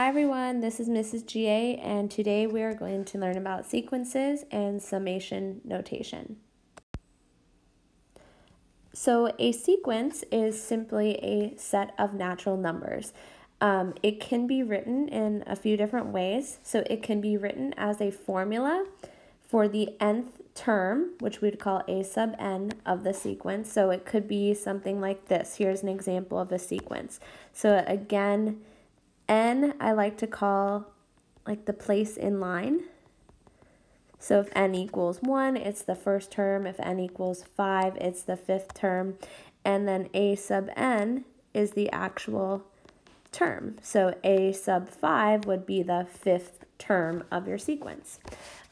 Hi everyone, this is Mrs. GA and today we are going to learn about sequences and summation notation. So a sequence is simply a set of natural numbers. Um, it can be written in a few different ways. So it can be written as a formula for the nth term, which we'd call a sub n of the sequence. So it could be something like this. Here's an example of a sequence. So again, n I like to call like the place in line. So if n equals 1, it's the first term. If n equals 5, it's the fifth term. And then a sub n is the actual term. So a sub 5 would be the fifth term of your sequence.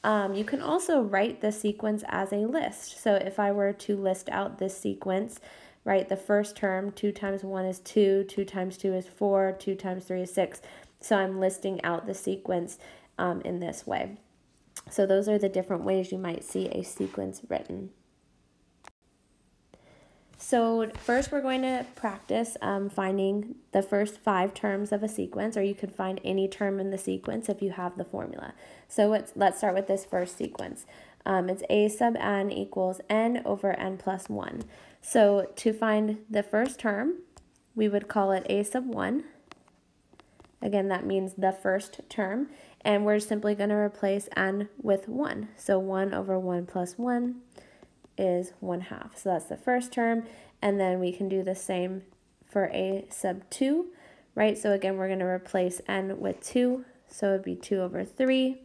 Um, you can also write the sequence as a list. So if I were to list out this sequence, right, the first term, 2 times 1 is 2, 2 times 2 is 4, 2 times 3 is 6. So I'm listing out the sequence um, in this way. So those are the different ways you might see a sequence written. So first we're going to practice um, finding the first five terms of a sequence, or you could find any term in the sequence if you have the formula. So let's, let's start with this first sequence. Um, it's a sub n equals n over n plus 1. So to find the first term, we would call it a sub 1. Again, that means the first term. And we're simply going to replace n with 1. So 1 over 1 plus 1 is 1 half. So that's the first term. And then we can do the same for a sub 2, right? So again, we're going to replace n with 2. So it would be 2 over 3.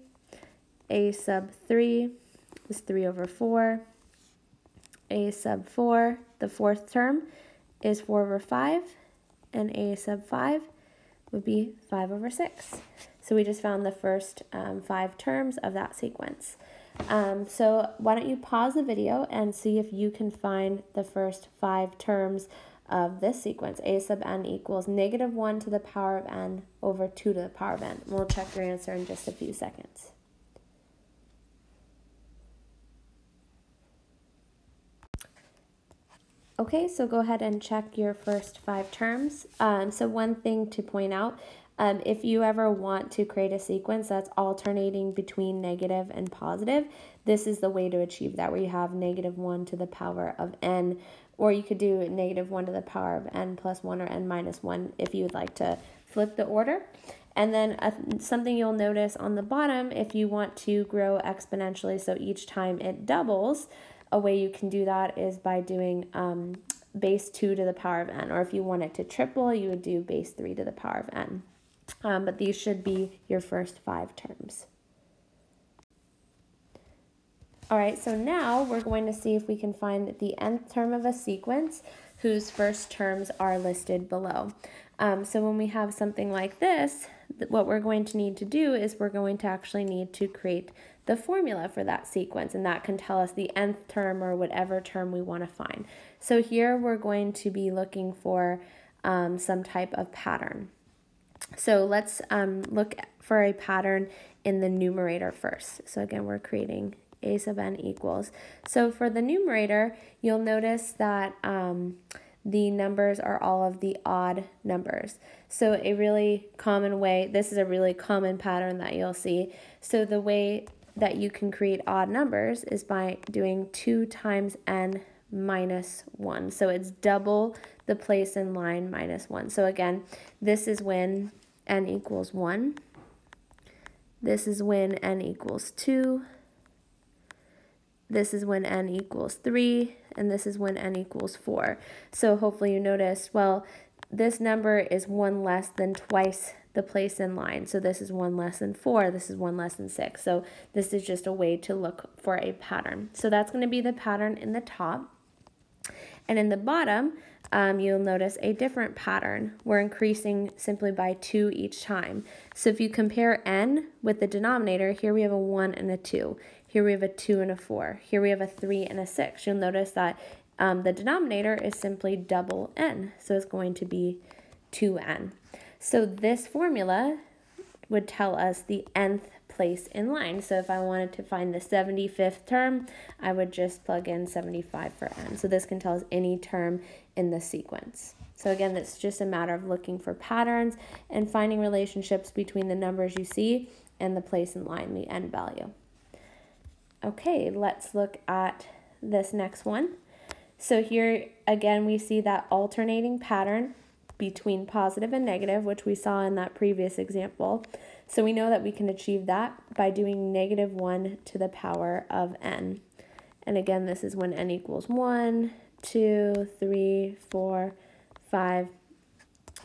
a sub 3 is 3 over 4. A sub 4, the fourth term, is 4 over 5. And a sub 5 would be 5 over 6. So we just found the first um, five terms of that sequence. Um, so why don't you pause the video and see if you can find the first five terms of this sequence. a sub n equals negative 1 to the power of n over 2 to the power of n. We'll check your answer in just a few seconds. Okay, so go ahead and check your first five terms. Um, so one thing to point out um, if you ever want to create a sequence that's alternating between negative and positive, this is the way to achieve that, where you have negative 1 to the power of n, or you could do negative 1 to the power of n plus 1 or n minus 1 if you would like to flip the order. And then uh, something you'll notice on the bottom, if you want to grow exponentially, so each time it doubles, a way you can do that is by doing um, base 2 to the power of n, or if you want it to triple, you would do base 3 to the power of n um, but these should be your first five terms. All right, so now we're going to see if we can find the nth term of a sequence whose first terms are listed below. Um, so when we have something like this, what we're going to need to do is we're going to actually need to create the formula for that sequence, and that can tell us the nth term or whatever term we want to find. So here we're going to be looking for um, some type of pattern. So let's um, look for a pattern in the numerator first. So again, we're creating a sub n equals. So for the numerator, you'll notice that um, the numbers are all of the odd numbers. So a really common way, this is a really common pattern that you'll see. So the way that you can create odd numbers is by doing 2 times n minus 1. So it's double the place in line minus 1. So again, this is when n equals 1. This is when n equals 2. This is when n equals 3. And this is when n equals 4. So hopefully you noticed, well, this number is 1 less than twice the place in line. So this is 1 less than 4. This is 1 less than 6. So this is just a way to look for a pattern. So that's going to be the pattern in the top. And in the bottom, um, you'll notice a different pattern. We're increasing simply by 2 each time. So if you compare n with the denominator, here we have a 1 and a 2. Here we have a 2 and a 4. Here we have a 3 and a 6. You'll notice that um, the denominator is simply double n, so it's going to be 2n. So this formula would tell us the nth place in line. So if I wanted to find the 75th term, I would just plug in 75 for n. So this can tell us any term in the sequence. So again, it's just a matter of looking for patterns and finding relationships between the numbers you see and the place in line, the n value. Okay, let's look at this next one. So here again, we see that alternating pattern between positive and negative, which we saw in that previous example. So we know that we can achieve that by doing negative 1 to the power of n. And again, this is when n equals 1, 2, 3, 4, 5,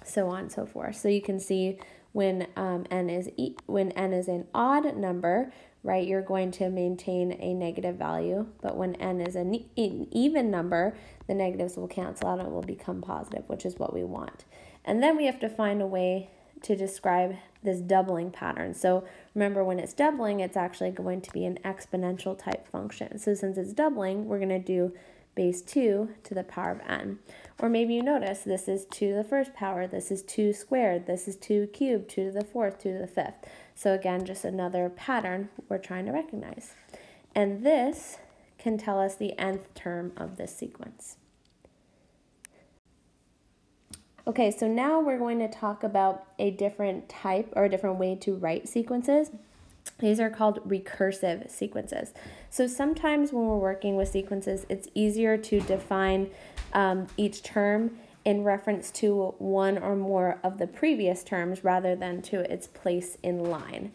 so on and so forth. So you can see when um, n is e when n is an odd number, right, you're going to maintain a negative value. But when n is an, even number, the negatives will cancel out and will become positive, which is what we want. And then we have to find a way to describe this doubling pattern. So remember when it's doubling, it's actually going to be an exponential type function. So since it's doubling, we're going to do base 2 to the power of n. Or maybe you notice this is 2 to the first power, this is 2 squared, this is 2 cubed, 2 to the fourth, 2 to the fifth. So again, just another pattern we're trying to recognize. And this can tell us the nth term of this sequence. Okay, so now we're going to talk about a different type or a different way to write sequences. These are called recursive sequences. So sometimes when we're working with sequences, it's easier to define um, each term in reference to one or more of the previous terms rather than to its place in line.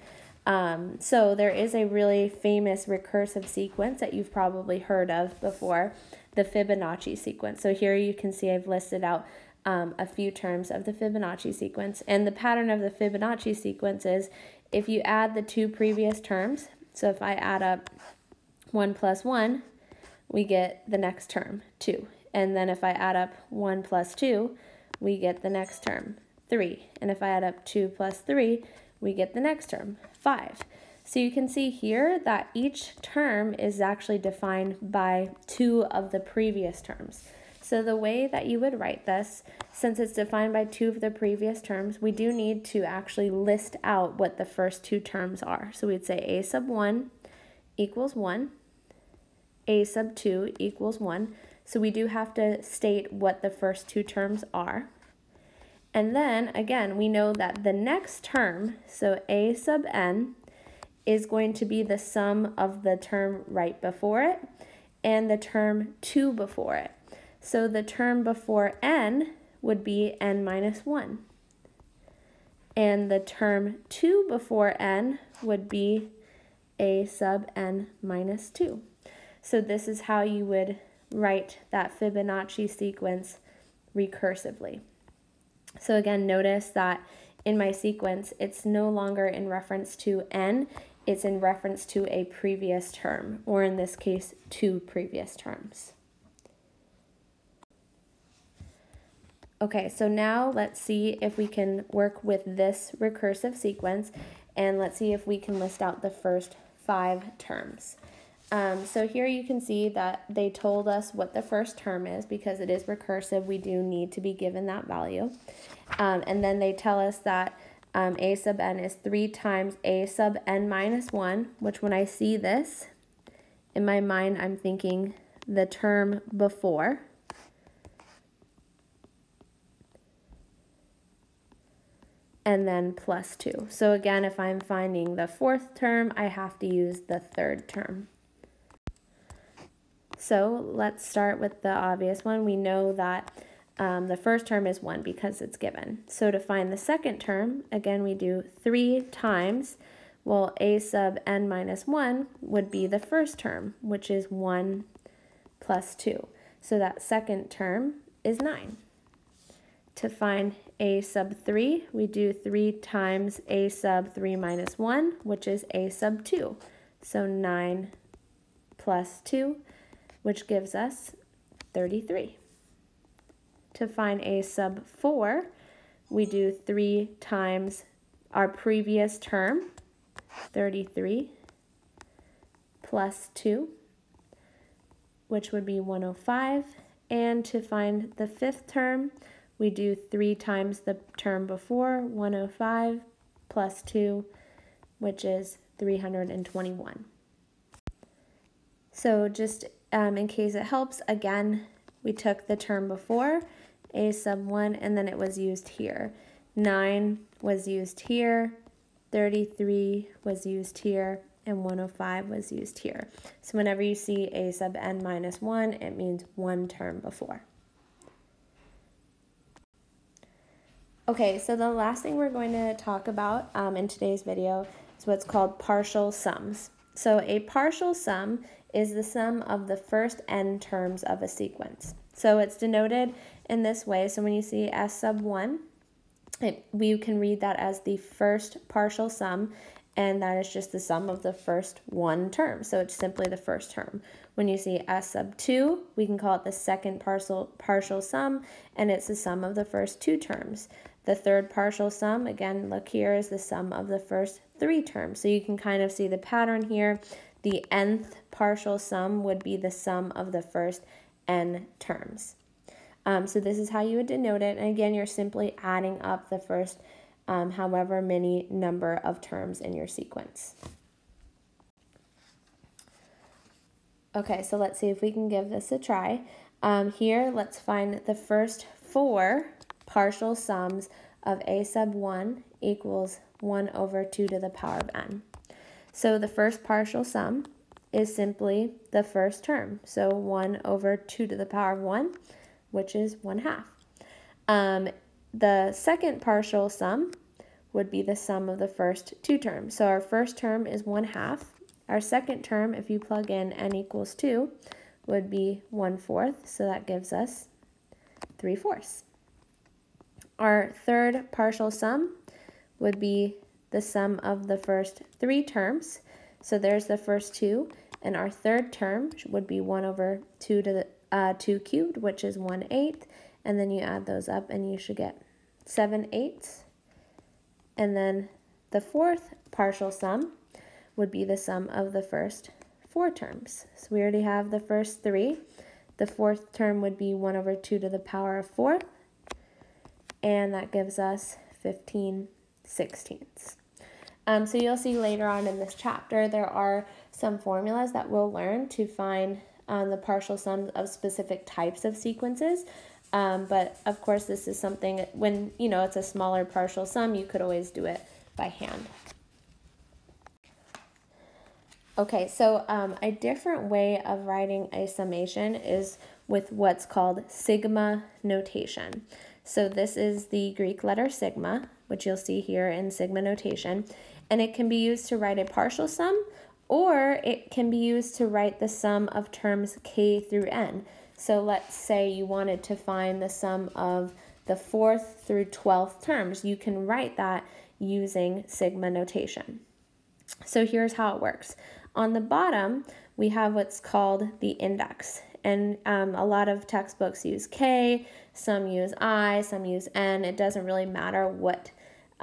Um, so there is a really famous recursive sequence that you've probably heard of before, the Fibonacci sequence. So here you can see I've listed out um, a few terms of the Fibonacci sequence. And the pattern of the Fibonacci sequence is if you add the two previous terms, so if I add up 1 plus 1, we get the next term, 2. And then if I add up 1 plus 2, we get the next term, 3. And if I add up 2 plus 3, we get the next term, 5. So you can see here that each term is actually defined by two of the previous terms. So the way that you would write this, since it's defined by two of the previous terms, we do need to actually list out what the first two terms are. So we'd say a sub 1 equals 1, a sub 2 equals 1. So we do have to state what the first two terms are. And then again, we know that the next term, so a sub n, is going to be the sum of the term right before it and the term 2 before it. So the term before n would be n minus 1. And the term 2 before n would be a sub n minus 2. So this is how you would write that Fibonacci sequence recursively. So again, notice that in my sequence, it's no longer in reference to n, it's in reference to a previous term, or in this case, two previous terms. Okay, so now let's see if we can work with this recursive sequence, and let's see if we can list out the first five terms. Um, so here you can see that they told us what the first term is because it is recursive. We do need to be given that value. Um, and then they tell us that um, a sub n is 3 times a sub n minus 1, which when I see this, in my mind I'm thinking the term before. and then plus 2. So again, if I'm finding the fourth term, I have to use the third term. So let's start with the obvious one. We know that um, the first term is 1 because it's given. So to find the second term, again, we do 3 times, well, a sub n minus 1 would be the first term, which is 1 plus 2. So that second term is 9. To find a sub 3, we do 3 times a sub 3 minus 1, which is a sub 2. So 9 plus 2 which gives us 33. To find a sub 4, we do 3 times our previous term, 33, plus 2, which would be 105. And to find the fifth term, we do 3 times the term before, 105, plus 2, which is 321. So just um, in case it helps, again, we took the term before, a sub 1, and then it was used here. 9 was used here, 33 was used here, and 105 was used here. So whenever you see a sub n minus 1, it means one term before. Okay, so the last thing we're going to talk about um, in today's video is what's called partial sums. So a partial sum is the sum of the first n terms of a sequence. So it's denoted in this way. So when you see s sub 1, it, we can read that as the first partial sum, and that is just the sum of the first one term. So it's simply the first term. When you see s sub 2, we can call it the second partial, partial sum, and it's the sum of the first two terms. The third partial sum, again, look here, is the sum of the first three terms. So you can kind of see the pattern here. The nth partial sum would be the sum of the first n terms. Um, so this is how you would denote it. And again, you're simply adding up the first um, however many number of terms in your sequence. Okay, so let's see if we can give this a try. Um, here, let's find the first four partial sums of a sub 1 equals 1 over 2 to the power of n. So the first partial sum is simply the first term. So 1 over 2 to the power of 1, which is 1 half. Um, the second partial sum would be the sum of the first two terms. So our first term is 1 half. Our second term, if you plug in n equals 2, would be 1 fourth. So that gives us 3 fourths. Our third partial sum would be the sum of the first three terms. So there's the first two. And our third term would be 1 over 2 to the uh, 2 cubed, which is 1 eighth. And then you add those up and you should get 7 eighths. And then the fourth partial sum would be the sum of the first four terms. So we already have the first three. The fourth term would be 1 over 2 to the power of 4 and that gives us 15 sixteenths. Um, so you'll see later on in this chapter there are some formulas that we'll learn to find um, the partial sums of specific types of sequences. Um, but of course, this is something when you know it's a smaller partial sum, you could always do it by hand. Okay, so um, a different way of writing a summation is with what's called sigma notation. So this is the Greek letter sigma, which you'll see here in sigma notation, and it can be used to write a partial sum or it can be used to write the sum of terms k through n. So let's say you wanted to find the sum of the fourth through 12th terms. You can write that using sigma notation. So here's how it works. On the bottom, we have what's called the index. And um, a lot of textbooks use K, some use I, some use N. It doesn't really matter what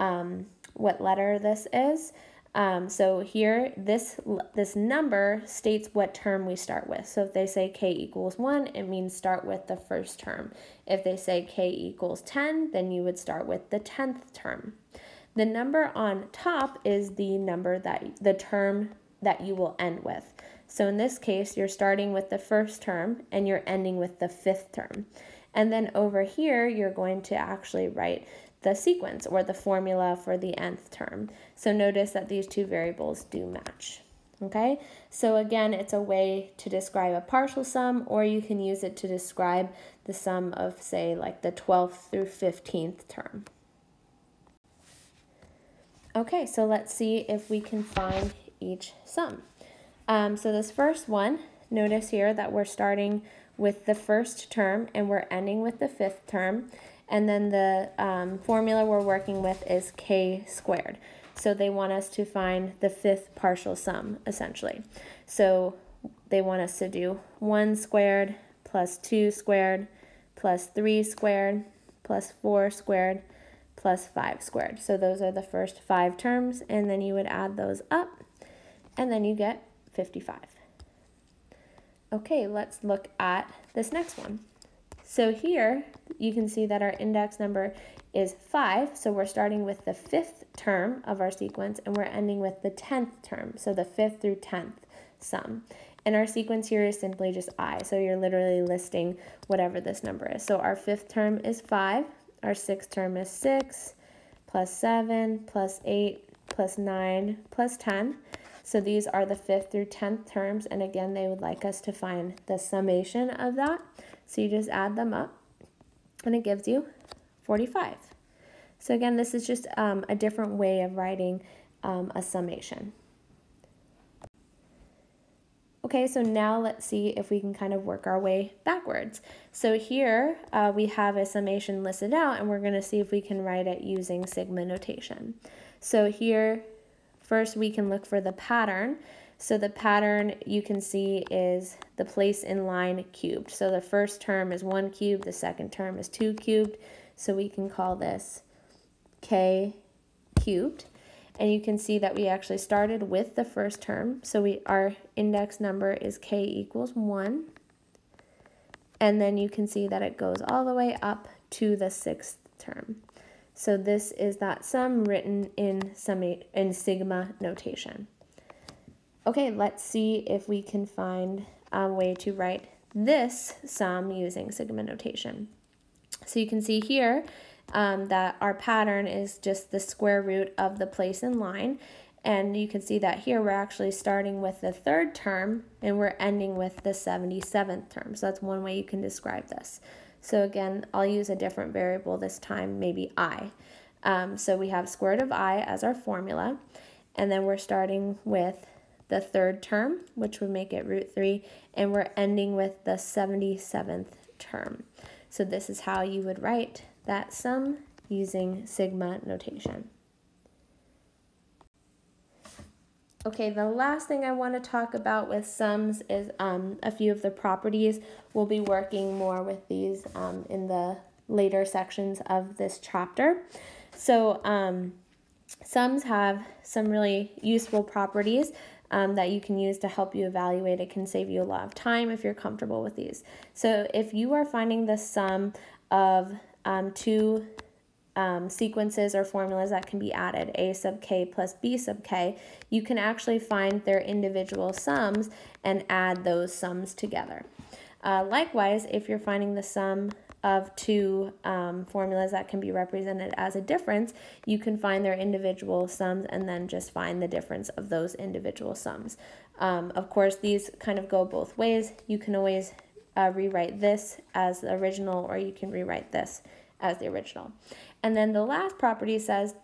um, what letter this is. Um, so here, this this number states what term we start with. So if they say k equals 1, it means start with the first term. If they say k equals 10, then you would start with the 10th term. The number on top is the number that the term that you will end with. So in this case, you're starting with the first term and you're ending with the fifth term. And then over here, you're going to actually write the sequence or the formula for the nth term. So notice that these two variables do match. Okay, so again, it's a way to describe a partial sum, or you can use it to describe the sum of, say, like the 12th through 15th term. Okay, so let's see if we can find each sum. Um, so this first one, notice here that we're starting with the first term and we're ending with the fifth term. And then the um, formula we're working with is k squared. So they want us to find the fifth partial sum, essentially. So they want us to do 1 squared plus 2 squared plus 3 squared plus 4 squared plus 5 squared. So those are the first five terms, and then you would add those up, and then you get 55. Okay, let's look at this next one. So here you can see that our index number is 5. So we're starting with the fifth term of our sequence and we're ending with the 10th term. So the 5th through 10th sum. And our sequence here is simply just i. So you're literally listing whatever this number is. So our fifth term is 5. Our sixth term is 6 plus 7 plus 8 plus 9 plus 10. So these are the fifth through 10th terms. And again, they would like us to find the summation of that. So you just add them up and it gives you 45. So again, this is just um, a different way of writing um, a summation. Okay, so now let's see if we can kind of work our way backwards. So here uh, we have a summation listed out and we're going to see if we can write it using sigma notation. So here, first we can look for the pattern. So the pattern you can see is the place in line cubed. So the first term is 1 cubed, the second term is 2 cubed. So we can call this k cubed. And you can see that we actually started with the first term. So we our index number is k equals 1. And then you can see that it goes all the way up to the sixth term. So this is that sum written in, in sigma notation. Okay, let's see if we can find a way to write this sum using sigma notation. So you can see here um, that our pattern is just the square root of the place in line. And you can see that here we're actually starting with the third term and we're ending with the 77th term. So that's one way you can describe this. So again, I'll use a different variable this time, maybe i. Um, so we have square root of i as our formula. And then we're starting with the third term, which would make it root 3, and we're ending with the 77th term. So this is how you would write that sum using sigma notation. Okay, the last thing I want to talk about with sums is um, a few of the properties. We'll be working more with these um, in the later sections of this chapter. So um, sums have some really useful properties um, that you can use to help you evaluate. It can save you a lot of time if you're comfortable with these. So if you are finding the sum of um, two um, sequences or formulas that can be added, a sub k plus b sub k, you can actually find their individual sums and add those sums together. Uh, likewise, if you're finding the sum of two um, formulas that can be represented as a difference, you can find their individual sums and then just find the difference of those individual sums. Um, of course, these kind of go both ways. You can always uh, rewrite this as the original or you can rewrite this as the original. And then the last property says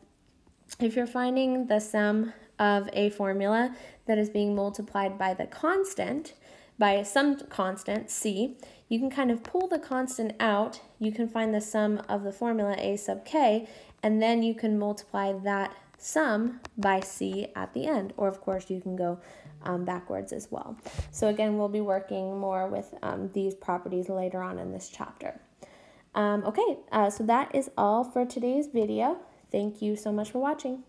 if you're finding the sum of a formula that is being multiplied by the constant, by some constant, c, you can kind of pull the constant out. You can find the sum of the formula a sub k, and then you can multiply that sum by c at the end. Or, of course, you can go um, backwards as well. So, again, we'll be working more with um, these properties later on in this chapter. Um, okay, uh, so that is all for today's video. Thank you so much for watching.